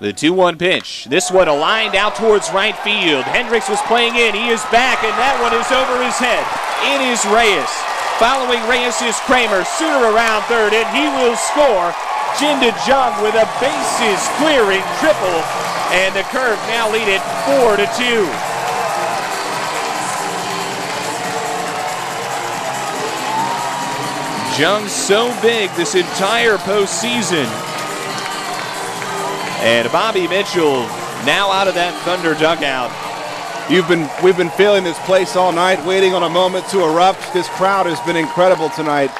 The 2 1 pitch. This one aligned out towards right field. Hendricks was playing in. He is back, and that one is over his head. It is Reyes. Following Reyes is Kramer. Sooner around third, and he will score. Jin-De Jhang with a bases clearing triple, and the curve now lead it 4 to 2. Jhang's so big this entire postseason. And Bobby Mitchell now out of that Thunder dugout. You've been we've been feeling this place all night, waiting on a moment to erupt. This crowd has been incredible tonight.